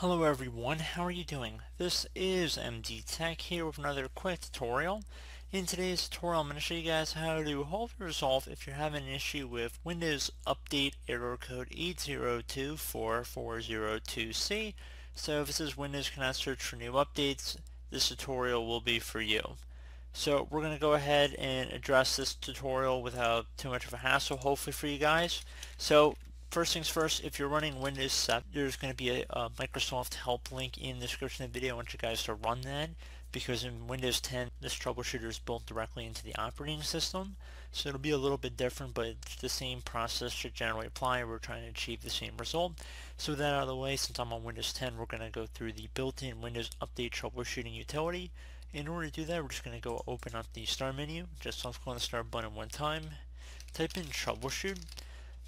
Hello everyone, how are you doing? This is MD Tech here with another quick tutorial. In today's tutorial I'm going to show you guys how to hopefully resolve if you're having an issue with Windows Update error code 8024402C. So if this is Windows cannot search for new updates, this tutorial will be for you. So we're going to go ahead and address this tutorial without too much of a hassle hopefully for you guys. So First things first, if you're running Windows 7, there's going to be a, a, Microsoft help link in the description of the video. I want you guys to run that because in Windows 10, this troubleshooter is built directly into the operating system. So it'll be a little bit different, but the same process should generally apply. We're trying to achieve the same result. So with that out of the way, since I'm on Windows 10, we're going to go through the built-in Windows Update Troubleshooting utility. In order to do that, we're just going to go open up the Start menu. Just click on the Start button one time. Type in Troubleshoot.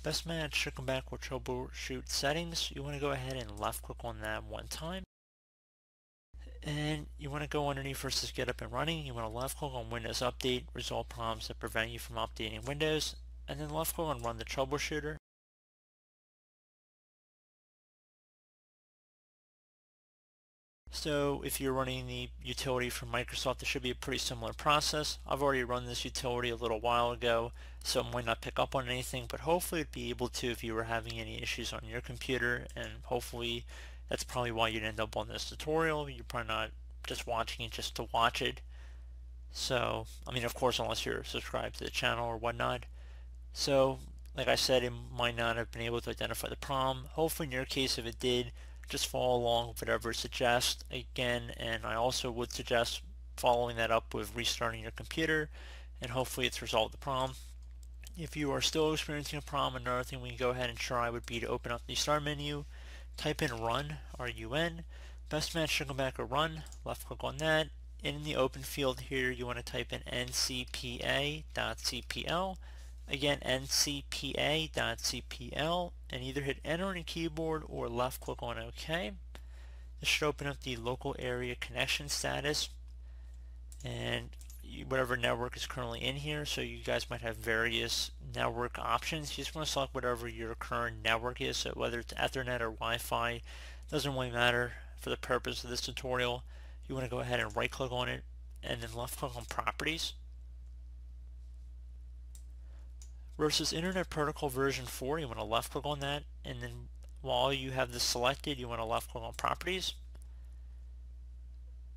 Best match should come back with troubleshoot settings. You want to go ahead and left click on that one time. And you want to go underneath versus get up and running. You want to left click on Windows Update, resolve problems that prevent you from updating Windows, and then left click on Run the Troubleshooter. So if you're running the utility from Microsoft, it should be a pretty similar process. I've already run this utility a little while ago, so it might not pick up on anything, but hopefully it'd be able to if you were having any issues on your computer, and hopefully that's probably why you'd end up on this tutorial. You're probably not just watching it just to watch it. So, I mean, of course, unless you're subscribed to the channel or whatnot. So, like I said, it might not have been able to identify the problem. Hopefully in your case, if it did, just follow along whatever it suggests again and I also would suggest following that up with restarting your computer and hopefully it's resolved the problem. If you are still experiencing a problem, another thing we can go ahead and try would be to open up the start menu, type in run, R-U-N, best match should come back a run, left click on that, in the open field here you want to type in ncpa.cpl Again, ncpa.cpl and either hit enter on your keyboard or left click on OK. This should open up the local area connection status and whatever network is currently in here. So you guys might have various network options. You just want to select whatever your current network is. So whether it's Ethernet or Wi-Fi, doesn't really matter for the purpose of this tutorial. You want to go ahead and right click on it and then left click on properties. Versus Internet Protocol version 4 you want to left click on that and then while you have this selected you want to left click on properties.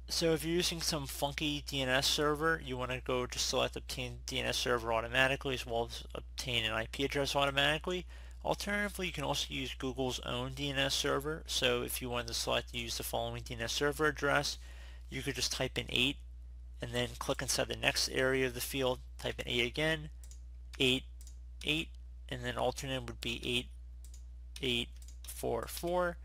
So if you're using some funky DNS server you want to go to select obtain DNS server automatically as well as obtain an IP address automatically. Alternatively you can also use Google's own DNS server. So if you want to select use the following DNS server address you could just type in 8 and then click inside the next area of the field type in 8 again 8 8 and then alternate would be 8844.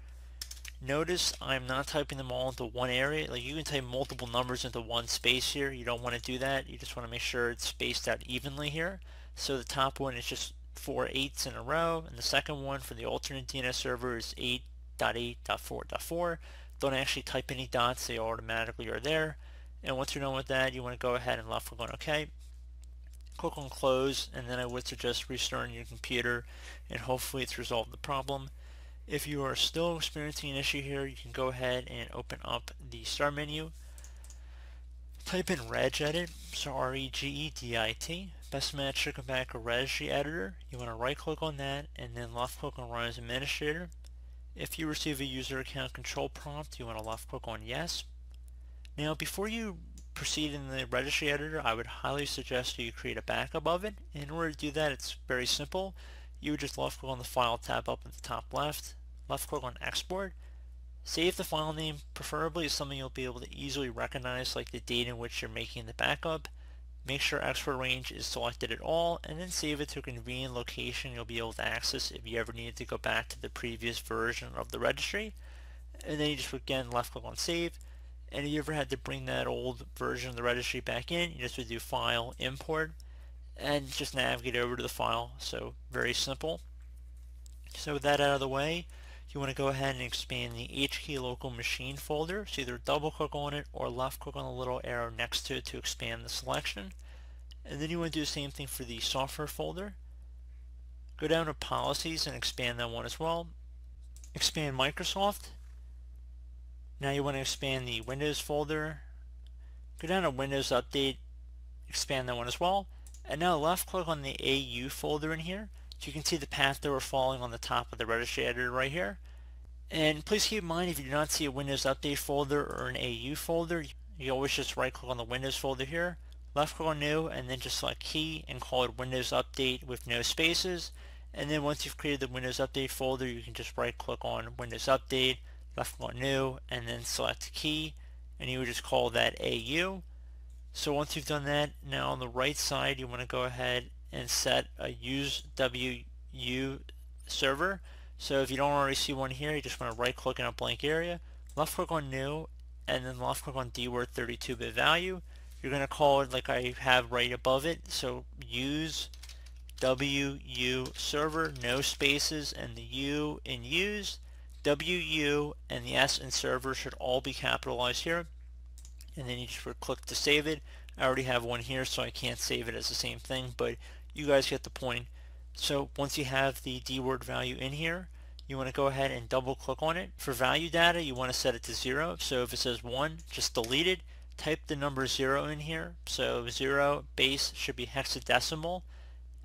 Notice I'm not typing them all into one area. Like you can type multiple numbers into one space here. You don't want to do that. You just want to make sure it's spaced out evenly here. So the top one is just four eights in a row and the second one for the alternate DNS server is 8.8.4.4. Don't actually type any dots, they automatically are there. And once you're done with that, you want to go ahead and left click on OK click on close and then I would suggest restarting your computer and hopefully it's resolved the problem. If you are still experiencing an issue here you can go ahead and open up the start menu. Type in regedit so R-E-G-E-D-I-T best match should come back a registry editor. You want to right click on that and then left click on run as administrator. If you receive a user account control prompt you want to left click on yes. Now before you proceed in the registry editor, I would highly suggest you create a backup of it. In order to do that, it's very simple. You would just left click on the file tab up at the top left, left click on export, save the file name, preferably something you'll be able to easily recognize like the date in which you're making the backup. Make sure export range is selected at all and then save it to a convenient location you'll be able to access if you ever need to go back to the previous version of the registry. And then you just again left click on save and if you ever had to bring that old version of the registry back in, you just would do File, Import, and just navigate over to the file. So very simple. So with that out of the way, you want to go ahead and expand the HKey local machine folder. So either double click on it or left click on the little arrow next to it to expand the selection. And then you want to do the same thing for the software folder. Go down to policies and expand that one as well. Expand Microsoft Now you want to expand the Windows folder. Go down to Windows Update, expand that one as well. And now left click on the AU folder in here. So you can see the path that we're following on the top of the registry editor right here. And please keep in mind if you do not see a Windows Update folder or an AU folder, you always just right click on the Windows folder here, left click on New, and then just select Key and call it Windows Update with no spaces. And then once you've created the Windows Update folder, you can just right click on Windows Update, left click on New, and then select Key, and you would just call that AU. So once you've done that, now on the right side, you want to go ahead and set a use WU server. So if you don't already see one here, you just want to right click in a blank area, left click on New, and then left click on dword 32-bit value. You're going to call it like I have right above it. So use WU server, no spaces, and the U in use, WU and the S in server should all be capitalized here. And then you just click to save it. I already have one here, so I can't save it as the same thing, but you guys get the point. So once you have the D word value in here, you want to go ahead and double click on it. For value data, you want to set it to 0. So if it says 1, just delete it. Type the number 0 in here. So 0 base should be hexadecimal.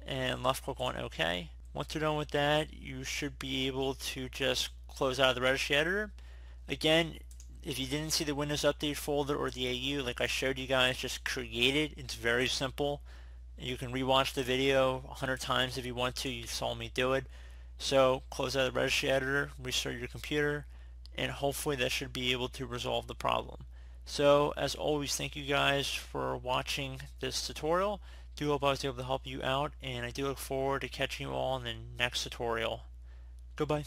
And left click on OK. Once you're done with that, you should be able to just close out of the registry editor. Again, if you didn't see the Windows Update folder or the AU, like I showed you guys, just create it. It's very simple. You can rewatch the video 100 times if you want to. You saw me do it. So close out the registry editor, restart your computer, and hopefully that should be able to resolve the problem. So as always, thank you guys for watching this tutorial. Do hope I was able to help you out, and I do look forward to catching you all in the next tutorial. Goodbye.